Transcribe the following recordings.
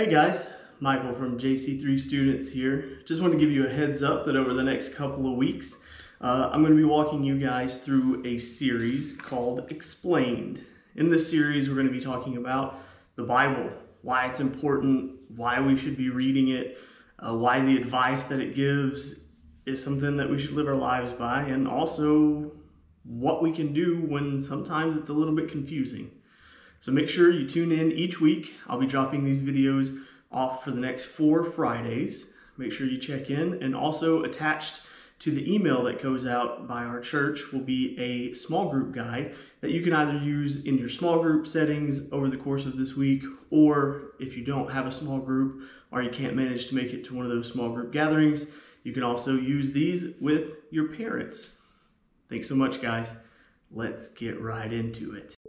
Hey guys, Michael from JC3 Students here. Just want to give you a heads up that over the next couple of weeks, uh, I'm going to be walking you guys through a series called Explained. In this series, we're going to be talking about the Bible, why it's important, why we should be reading it, uh, why the advice that it gives is something that we should live our lives by, and also what we can do when sometimes it's a little bit confusing. So make sure you tune in each week. I'll be dropping these videos off for the next four Fridays. Make sure you check in. And also attached to the email that goes out by our church will be a small group guide that you can either use in your small group settings over the course of this week, or if you don't have a small group or you can't manage to make it to one of those small group gatherings, you can also use these with your parents. Thanks so much, guys. Let's get right into it.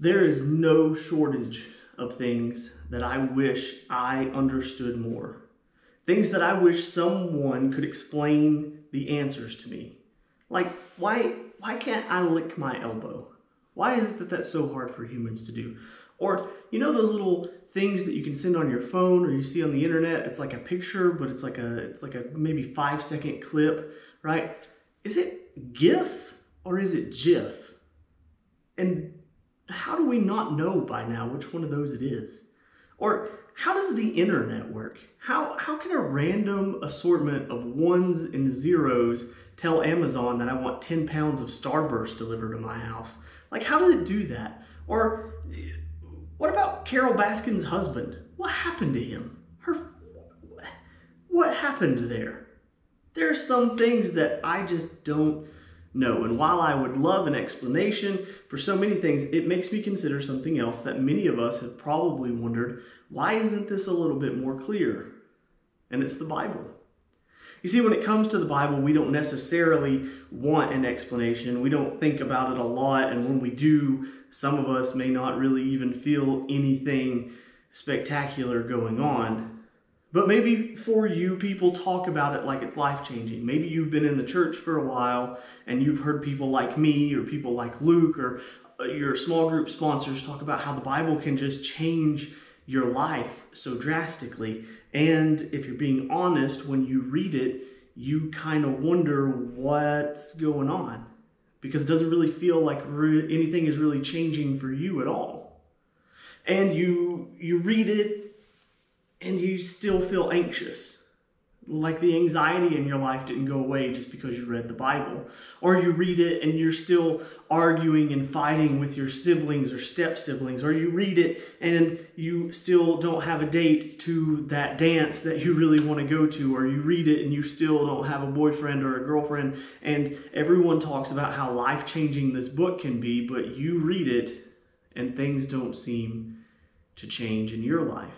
There is no shortage of things that I wish I understood more. Things that I wish someone could explain the answers to me. Like, why, why can't I lick my elbow? Why is it that that's so hard for humans to do? Or, you know those little things that you can send on your phone or you see on the internet? It's like a picture, but it's like a, it's like a maybe five second clip, right? Is it GIF or is it GIF? And how do we not know by now which one of those it is? Or how does the internet work? How, how can a random assortment of ones and zeros tell Amazon that I want 10 pounds of Starburst delivered to my house? Like, how does it do that? Or what about Carole Baskin's husband? What happened to him? Her, what happened there? There are some things that I just don't no, and while I would love an explanation for so many things, it makes me consider something else that many of us have probably wondered, why isn't this a little bit more clear? And it's the Bible. You see, when it comes to the Bible, we don't necessarily want an explanation. We don't think about it a lot, and when we do, some of us may not really even feel anything spectacular going on. But maybe for you, people talk about it like it's life changing. Maybe you've been in the church for a while and you've heard people like me or people like Luke or uh, your small group sponsors talk about how the Bible can just change your life so drastically. And if you're being honest, when you read it, you kind of wonder what's going on because it doesn't really feel like re- anything is really changing for you at all. And you you read it and you still feel anxious. Like the anxiety in your life didn't go away just because you read the Bible. Or you read it and you're still arguing and fighting with your siblings or step siblings. Or you read it and you still don't have a date to that dance that you really want to go to. Or you read it and you still don't have a boyfriend or a girlfriend. And everyone talks about how life changing this book can be, but you read it and things don't seem to change in your life.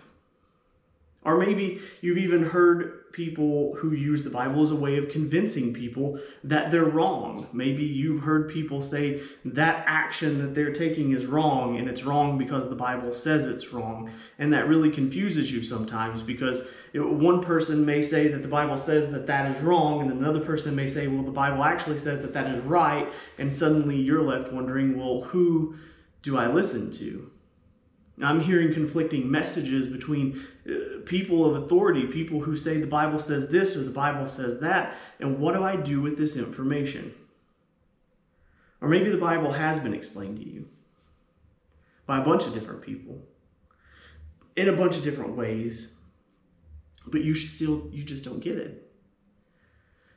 Or maybe you've even heard people who use the Bible as a way of convincing people that they're wrong. Maybe you've heard people say that action that they're taking is wrong and it's wrong because the Bible says it's wrong. And that really confuses you sometimes because one person may say that the Bible says that that is wrong and another person may say, well, the Bible actually says that that is right. And suddenly you're left wondering, well, who do I listen to? I'm hearing conflicting messages between uh, people of authority, people who say the Bible says this or the Bible says that, and what do I do with this information? Or maybe the Bible has been explained to you by a bunch of different people in a bunch of different ways, but you should still you just don't get it.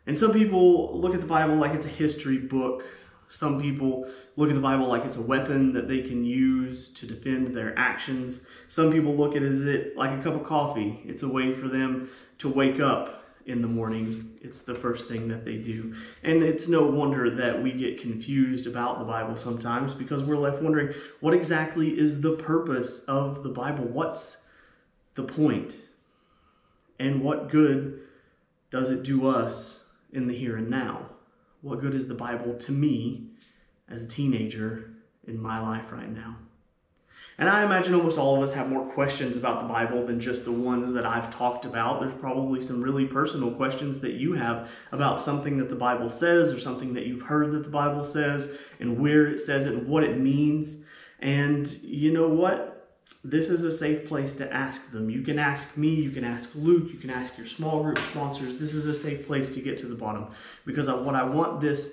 And some people look at the Bible like it's a history book Some people look at the Bible like it's a weapon that they can use to defend their actions. Some people look at it as it like a cup of coffee. It's a way for them to wake up in the morning. It's the first thing that they do. And it's no wonder that we get confused about the Bible sometimes because we're left wondering what exactly is the purpose of the Bible? What's the point? And what good does it do us in the here and now? What good is the Bible to me as a teenager in my life right now? And I imagine almost all of us have more questions about the Bible than just the ones that I've talked about. There's probably some really personal questions that you have about something that the Bible says or something that you've heard that the Bible says and where it says it and what it means. And you know what? This is a safe place to ask them. You can ask me, you can ask Luke, you can ask your small group sponsors. This is a safe place to get to the bottom because what I want this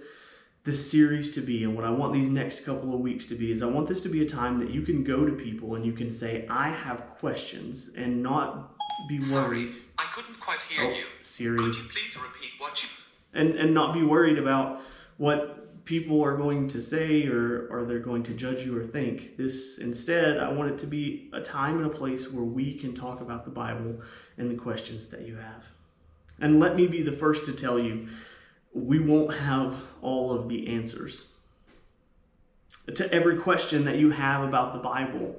this series to be and what I want these next couple of weeks to be is I want this to be a time that you can go to people and you can say, I have questions and not be worried. Sorry, I couldn't quite hear Oh, you. Siri. Could you please repeat what you... and and not be worried about what people are going to say or or they're going to judge you or think. This instead i want it to be a time and a place where we can talk about the bible and the questions that you have. And let me be the first to tell you we won't have all of the answers. To every question that you have about the bible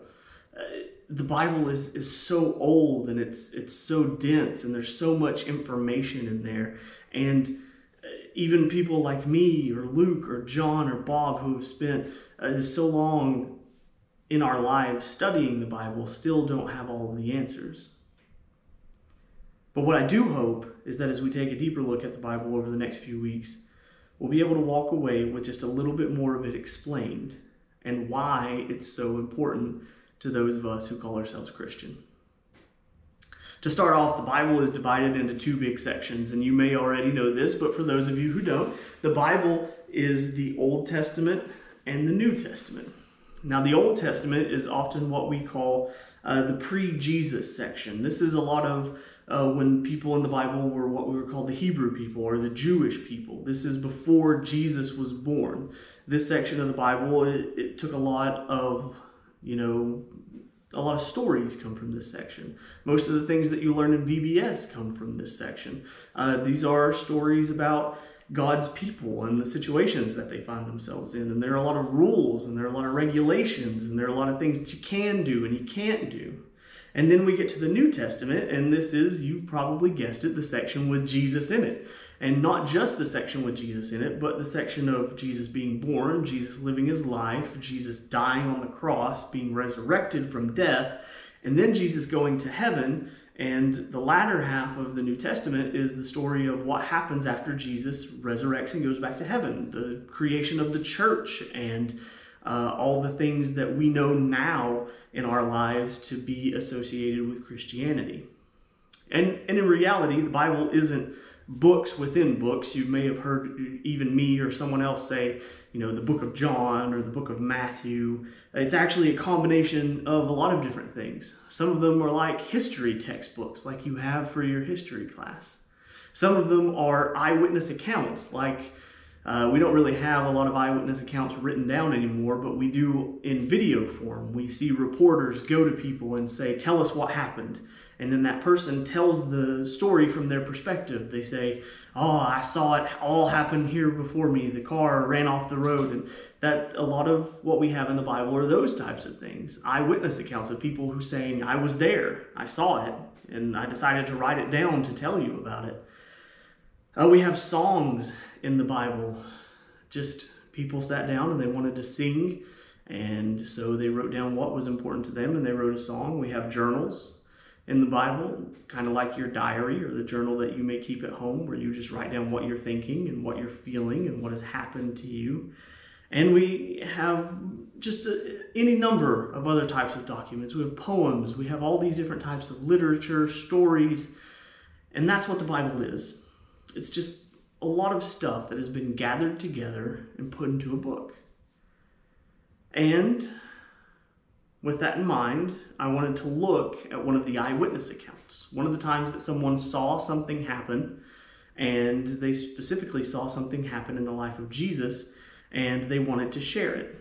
uh, the bible is is so old and it's it's so dense and there's so much information in there. And even people like me or Luke or John or Bob who have spent uh, so long in our lives studying the Bible still don't have all of the answers. But what I do hope is that as we take a deeper look at the Bible over the next few weeks, we'll be able to walk away with just a little bit more of it explained and why it's so important to those of us who call ourselves Christian. To start off, the Bible is divided into two big sections, and you may already know this, but for those of you who don't, the Bible is the Old Testament and the New Testament. Now, the Old Testament is often what we call uh, the pre Jesus section. This is a lot of uh, when people in the Bible were what we were called the Hebrew people or the Jewish people. This is before Jesus was born. This section of the Bible, it, it took a lot of, you know, a lot of stories come from this section. Most of the things that you learn in VBS come from this section. Uh, these are stories about God's people and the situations that they find themselves in. And there are a lot of rules and there are a lot of regulations and there are a lot of things that you can do and you can't do. And then we get to the New Testament, and this is, you probably guessed it, the section with Jesus in it. And not just the section with Jesus in it, but the section of Jesus being born, Jesus living his life, Jesus dying on the cross, being resurrected from death, and then Jesus going to heaven. And the latter half of the New Testament is the story of what happens after Jesus resurrects and goes back to heaven, the creation of the church, and uh, all the things that we know now in our lives to be associated with Christianity. And, and in reality, the Bible isn't books within books. You may have heard even me or someone else say, you know, the book of John or the book of Matthew. It's actually a combination of a lot of different things. Some of them are like history textbooks, like you have for your history class. Some of them are eyewitness accounts, like uh, we don't really have a lot of eyewitness accounts written down anymore, but we do in video form. We see reporters go to people and say, Tell us what happened. And then that person tells the story from their perspective. They say, Oh, I saw it all happen here before me. The car ran off the road. And that a lot of what we have in the Bible are those types of things. Eyewitness accounts of people who saying, I was there, I saw it, and I decided to write it down to tell you about it. Uh, we have songs in the Bible. Just people sat down and they wanted to sing, and so they wrote down what was important to them and they wrote a song. We have journals in the Bible, kind of like your diary or the journal that you may keep at home, where you just write down what you're thinking and what you're feeling and what has happened to you. And we have just a, any number of other types of documents. We have poems, we have all these different types of literature, stories, and that's what the Bible is. It's just a lot of stuff that has been gathered together and put into a book. And with that in mind, I wanted to look at one of the eyewitness accounts. One of the times that someone saw something happen, and they specifically saw something happen in the life of Jesus, and they wanted to share it.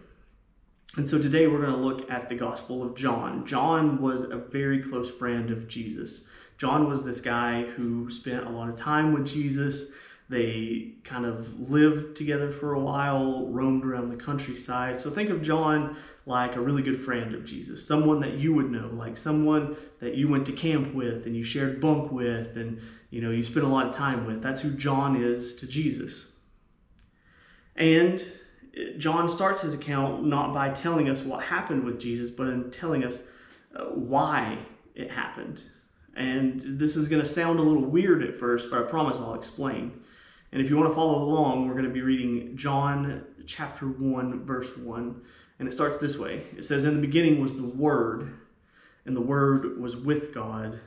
And so today we're going to look at the Gospel of John. John was a very close friend of Jesus. John was this guy who spent a lot of time with Jesus. They kind of lived together for a while, roamed around the countryside. So think of John like a really good friend of Jesus, someone that you would know, like someone that you went to camp with and you shared bunk with and you know you spent a lot of time with. That's who John is to Jesus. And John starts his account not by telling us what happened with Jesus, but in telling us uh, why it happened. And this is going to sound a little weird at first, but I promise I'll explain. And if you want to follow along, we're going to be reading John chapter 1, verse 1. And it starts this way It says, In the beginning was the Word, and the Word was with God,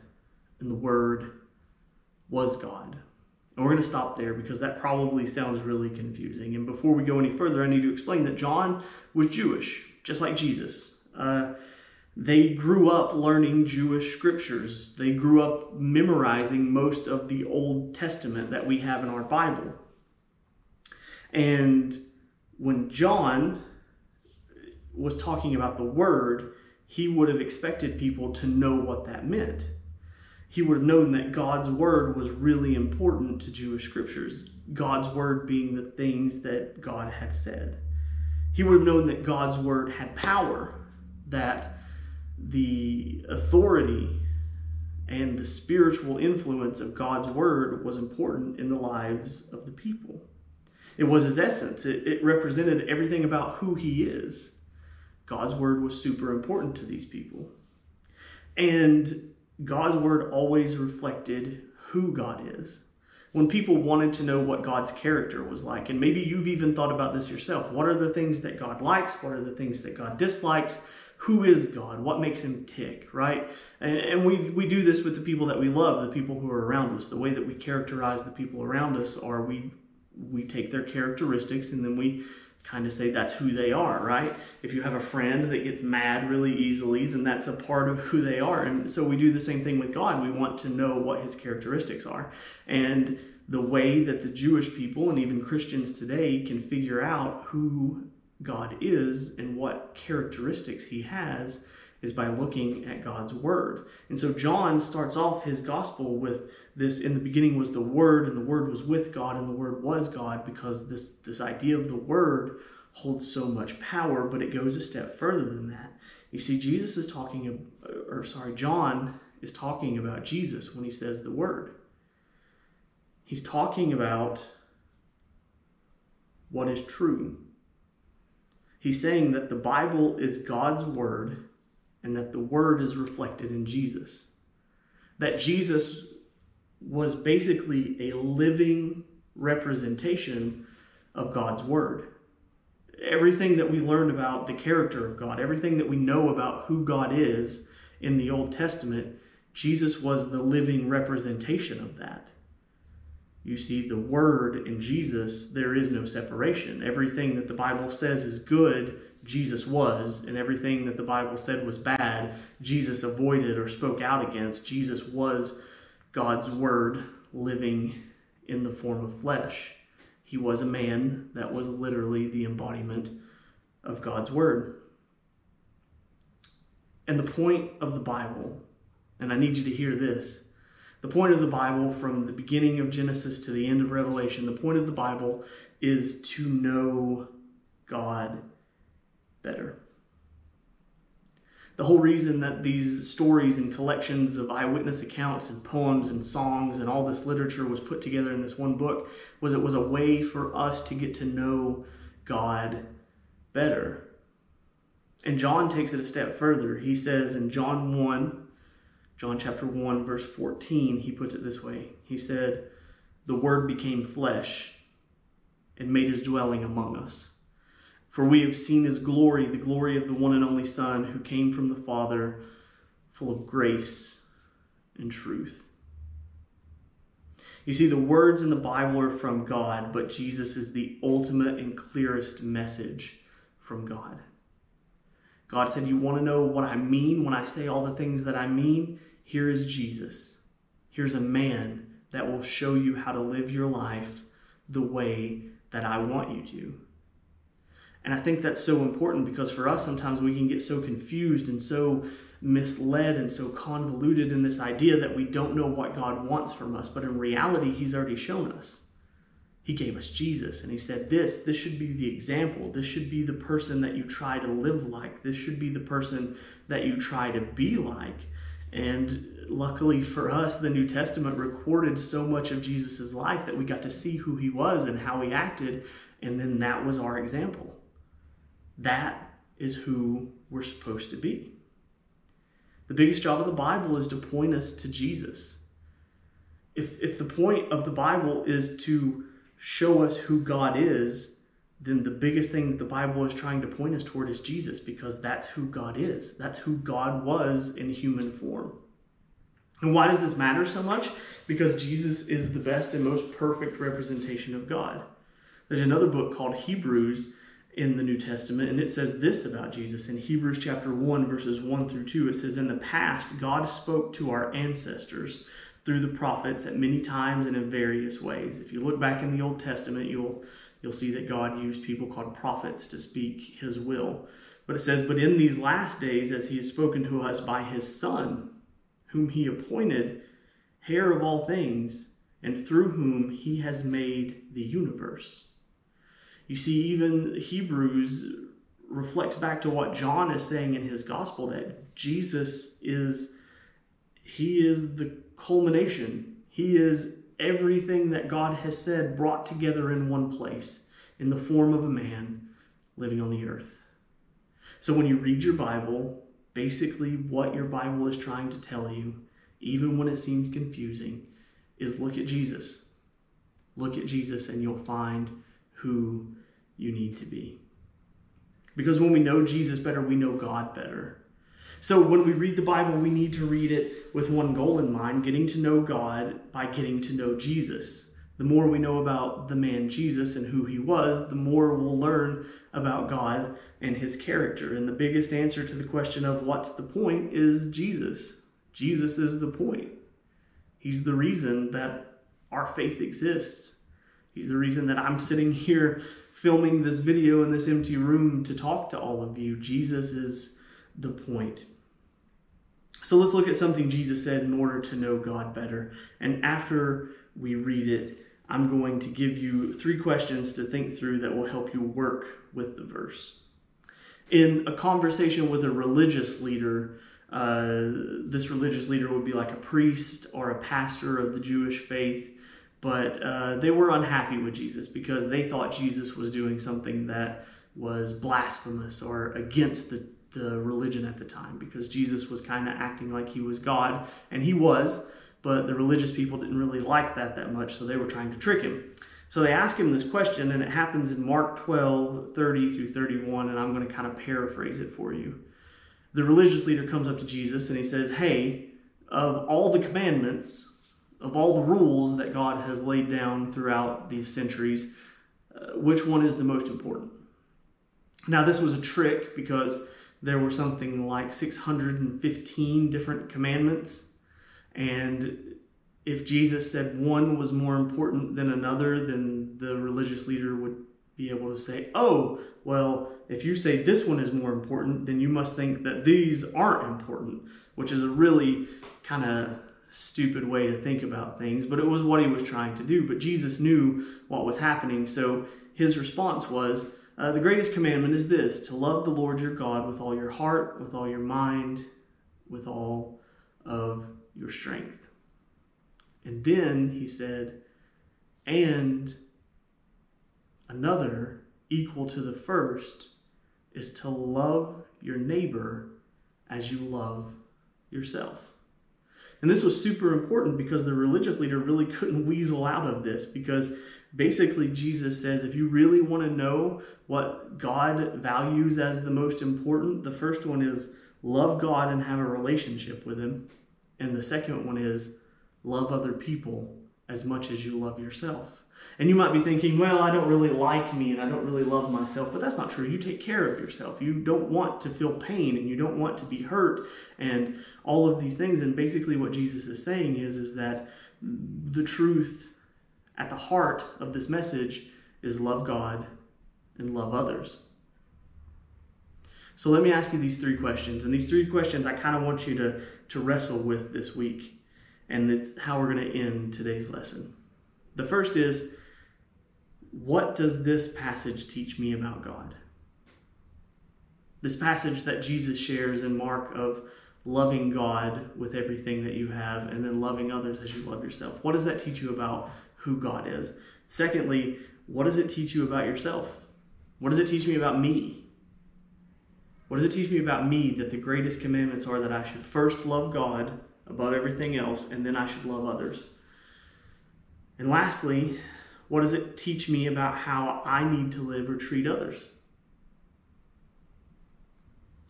and the Word was God. And we're going to stop there because that probably sounds really confusing. And before we go any further, I need to explain that John was Jewish, just like Jesus. Uh, they grew up learning Jewish scriptures. They grew up memorizing most of the Old Testament that we have in our Bible. And when John was talking about the Word, he would have expected people to know what that meant he would have known that God's word was really important to Jewish scriptures, God's word being the things that God had said. He would have known that God's word had power, that the authority and the spiritual influence of God's word was important in the lives of the people. It was his essence, it, it represented everything about who he is. God's word was super important to these people. And God's word always reflected who God is. When people wanted to know what God's character was like, and maybe you've even thought about this yourself what are the things that God likes? What are the things that God dislikes? Who is God? What makes him tick, right? And, and we, we do this with the people that we love, the people who are around us. The way that we characterize the people around us are we we take their characteristics and then we kind of say that's who they are, right? If you have a friend that gets mad really easily, then that's a part of who they are. And so we do the same thing with God. We want to know what his characteristics are. And the way that the Jewish people and even Christians today can figure out who God is and what characteristics he has is by looking at God's word. And so John starts off his gospel with this in the beginning was the word and the word was with God and the word was God because this this idea of the word holds so much power, but it goes a step further than that. You see Jesus is talking or sorry, John is talking about Jesus when he says the word. He's talking about what is true. He's saying that the Bible is God's word and that the Word is reflected in Jesus. That Jesus was basically a living representation of God's Word. Everything that we learned about the character of God, everything that we know about who God is in the Old Testament, Jesus was the living representation of that. You see, the Word in Jesus, there is no separation. Everything that the Bible says is good Jesus was, and everything that the Bible said was bad, Jesus avoided or spoke out against. Jesus was God's Word living in the form of flesh. He was a man that was literally the embodiment of God's Word. And the point of the Bible, and I need you to hear this the point of the Bible, from the beginning of Genesis to the end of Revelation, the point of the Bible is to know God better. The whole reason that these stories and collections of eyewitness accounts and poems and songs and all this literature was put together in this one book was it was a way for us to get to know God better. And John takes it a step further. He says in John 1, John chapter 1, verse 14, he puts it this way. He said, The Word became flesh and made his dwelling among us. For we have seen his glory, the glory of the one and only Son, who came from the Father, full of grace and truth. You see, the words in the Bible are from God, but Jesus is the ultimate and clearest message from God. God said, You want to know what I mean when I say all the things that I mean? Here is Jesus. Here's a man that will show you how to live your life the way that I want you to. And I think that's so important because for us, sometimes we can get so confused and so misled and so convoluted in this idea that we don't know what God wants from us. But in reality, He's already shown us. He gave us Jesus and He said, This, this should be the example. This should be the person that you try to live like. This should be the person that you try to be like. And luckily for us, the New Testament recorded so much of Jesus' life that we got to see who he was and how he acted. And then that was our example. That is who we're supposed to be. The biggest job of the Bible is to point us to Jesus. If, if the point of the Bible is to show us who God is, then the biggest thing that the Bible is trying to point us toward is Jesus because that's who God is. That's who God was in human form. And why does this matter so much? Because Jesus is the best and most perfect representation of God. There's another book called Hebrews in the New Testament, and it says this about Jesus in Hebrews chapter 1, verses 1 through 2. It says, In the past, God spoke to our ancestors through the prophets at many times and in various ways. If you look back in the Old Testament, you'll you'll see that God used people called prophets to speak his will. But it says, But in these last days, as he has spoken to us by his Son, whom he appointed heir of all things, and through whom he has made the universe. You see, even Hebrews reflects back to what John is saying in his gospel that Jesus is he is the culmination. He is everything that God has said brought together in one place in the form of a man living on the earth. So when you read your Bible, basically what your Bible is trying to tell you, even when it seems confusing, is look at Jesus. Look at Jesus and you'll find who you need to be. Because when we know Jesus better, we know God better. So when we read the Bible, we need to read it with one goal in mind getting to know God by getting to know Jesus. The more we know about the man Jesus and who he was, the more we'll learn about God and his character. And the biggest answer to the question of what's the point is Jesus. Jesus is the point. He's the reason that our faith exists. He's the reason that I'm sitting here filming this video in this empty room to talk to all of you. Jesus is the point. So let's look at something Jesus said in order to know God better. And after we read it, I'm going to give you three questions to think through that will help you work with the verse. In a conversation with a religious leader, uh, this religious leader would be like a priest or a pastor of the Jewish faith, but uh, they were unhappy with Jesus because they thought Jesus was doing something that was blasphemous or against the the religion at the time because Jesus was kind of acting like he was God, and he was, but the religious people didn't really like that that much, so they were trying to trick him. So they ask him this question, and it happens in Mark 12, 30 through 31, and I'm going to kind of paraphrase it for you. The religious leader comes up to Jesus and he says, Hey, of all the commandments, of all the rules that God has laid down throughout these centuries, uh, which one is the most important? Now, this was a trick because there were something like 615 different commandments. And if Jesus said one was more important than another, then the religious leader would be able to say, oh, well, if you say this one is more important, then you must think that these aren't important, which is a really kind of stupid way to think about things, but it was what he was trying to do. But Jesus knew what was happening, so his response was, uh, the greatest commandment is this to love the Lord your God with all your heart, with all your mind, with all of your strength. And then he said, and another equal to the first is to love your neighbor as you love yourself. And this was super important because the religious leader really couldn't weasel out of this because basically Jesus says if you really want to know what God values as the most important, the first one is love God and have a relationship with Him. And the second one is love other people as much as you love yourself. And you might be thinking, well, I don't really like me and I don't really love myself, but that's not true. You take care of yourself. You don't want to feel pain and you don't want to be hurt and all of these things. And basically what Jesus is saying is, is that the truth at the heart of this message is love God and love others. So let me ask you these three questions. And these three questions I kind of want you to, to wrestle with this week. And that's how we're going to end today's lesson. The first is what does this passage teach me about God? This passage that Jesus shares in Mark of loving God with everything that you have and then loving others as you love yourself. What does that teach you about who God is? Secondly, what does it teach you about yourself? What does it teach me about me? What does it teach me about me that the greatest commandments are that I should first love God above everything else and then I should love others? And lastly, what does it teach me about how I need to live or treat others?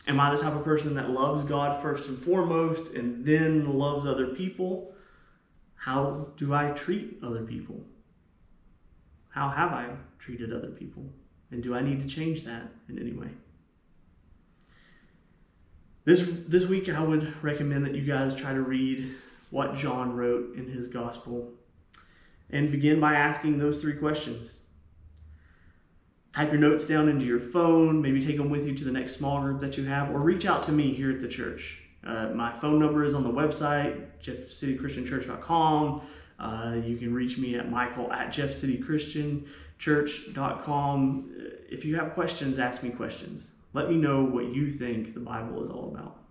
Am I the type of person that loves God first and foremost and then loves other people? How do I treat other people? How have I treated other people? And do I need to change that in any way? This, this week, I would recommend that you guys try to read what John wrote in his gospel and begin by asking those three questions. Type your notes down into your phone, maybe take them with you to the next small group that you have, or reach out to me here at the church. Uh, my phone number is on the website, jeffcitychristianchurch.com. Uh, you can reach me at michael at jeffcitychristianchurch.com. If you have questions, ask me questions. Let me know what you think the Bible is all about.